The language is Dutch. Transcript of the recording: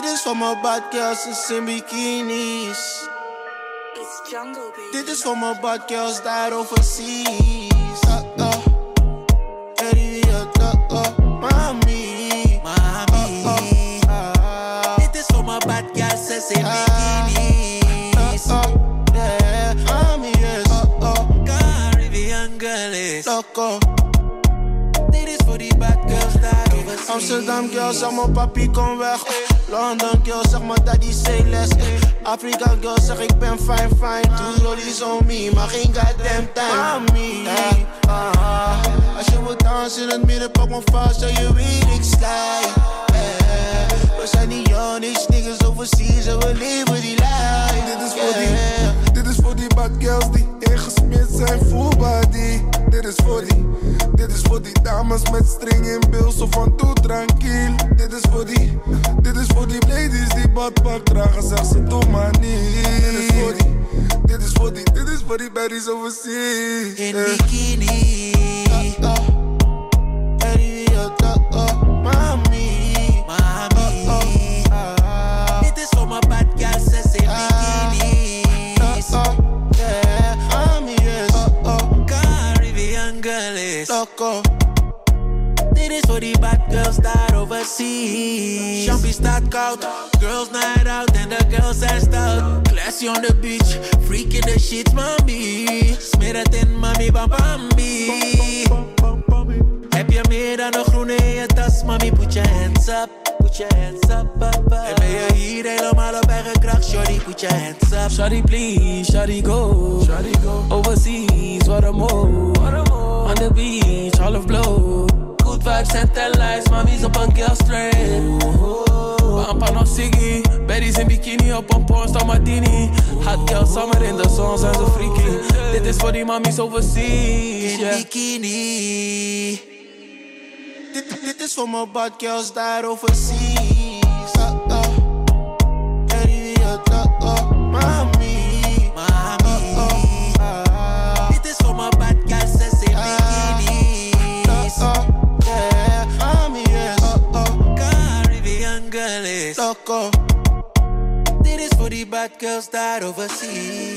Dit is voor mijn bad girls in bikinis. It's jungle, baby. Dit is voor mijn bad girls daar overseas. Uh, uh. Eddie, uh, uh, uh. Mami. Mami. Uh, uh, uh. Dit is voor mijn bad girls in bikinis. Uh, uh. Yeah, mami, yes. Uh, uh. Caribbean girl is Loco. Amsterdam girl, zeg maar papi kom weg. London girl, zeg maar daddy say less. Afrika girl, zeg ik ben fine fine. Two rollies on me, maar geen goddamn time. Mami, yeah, ah, als je wilt dansen in het midden, pak me vast, ja je weet ik slide. Yeah, we zijn die youngest niggas overseas en we leven die life. Dit is voor die, dit is voor die bad girls die ingesmeerd zijn full body. Dit is voor die, voor die dames met string in zo van doe tranquil. Dit is voor die, dit is voor die ladies die badpak dragen, zeg ze doe maar niet. Dit is voor die, dit is voor die, dit is voor die baddies overseas. In Yeah. bikini. Mami. Mami. Ah, Dit is voor mijn bad girls in bikinis. uh, yeah, mami, yes. Uh, uh. Caribbean girl Loco. Dit is voor die bad girls daar overseas. Champie staat koud, girls night out en de girls zijn stout. Classy on the beach, freak in the sheets, mami. Smeer het in, mami, bam bambi. Heb je meer dan een groene in je tas, mami? Put your hands up, put your hands up, up, up. En ben je hier helemaal op eigen kracht, shorty, put your hands up. Shawty please, shawty go. Shawty go. Overseas, what a move. On the beach, all of blow. Good vibes and tell lies, mommy's op een girl straight. Pampa nog Siggy, baddies in bikini op een pornstar martini. Hot girl summer in the sun, zijn ze freaky. Dit is voor die mommies overseas, yeah. bikini. Dit, dit is voor mijn bad girls daar overseas. Loco. Dit is voor die bad girls daar overseas